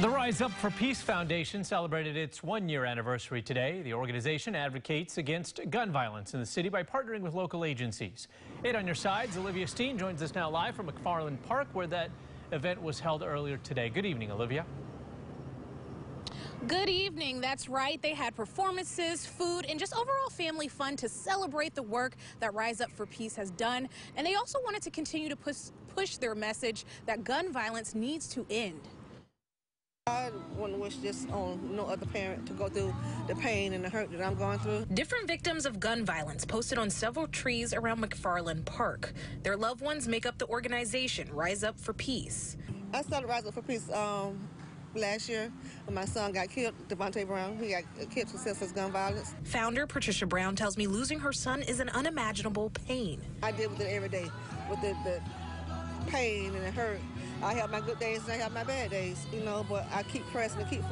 The Rise Up for Peace Foundation celebrated its one year anniversary today. The organization advocates against gun violence in the city by partnering with local agencies. Eight on your sides, Olivia Steen joins us now live from McFarland Park, where that event was held earlier today. Good evening, Olivia. Good evening. That's right. They had performances, food, and just overall family fun to celebrate the work that Rise Up for Peace has done. And they also wanted to continue to push, push their message that gun violence needs to end. I wouldn't wish this on no other parent to go through the pain and the hurt that I'm going through. Different victims of gun violence posted on several trees around McFarland Park. Their loved ones make up the organization Rise Up for Peace. I started Rise Up for Peace um, last year when my son got killed, Devontae Brown. He got killed for senseless gun violence. Founder Patricia Brown tells me losing her son is an unimaginable pain. I deal with it every day, with the, the pain and the hurt I have my good days and I have my bad days, you know, but I keep pressing and keep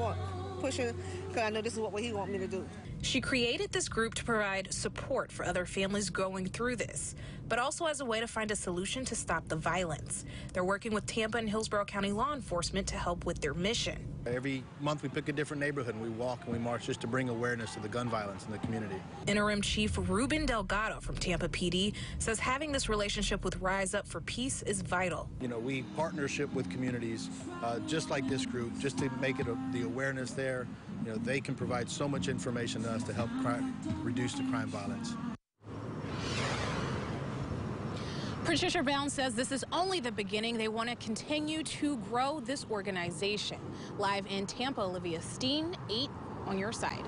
pushing because I know this is what he want me to do. She created this group to provide support for other families going through this, but also as a way to find a solution to stop the violence. They're working with Tampa and Hillsborough County law enforcement to help with their mission. Every month we pick a different neighborhood and we walk and we march just to bring awareness to the gun violence in the community. Interim Chief Ruben Delgado from Tampa PD says having this relationship with Rise Up for Peace is vital. You know, we partnership with communities uh, just like this group, just to make it a, the awareness there. You know, they can provide so much information to us to help crime, reduce the crime violence. Patricia Brown says this is only the beginning. They want to continue to grow this organization. Live in Tampa, Olivia Steen, 8 on your side.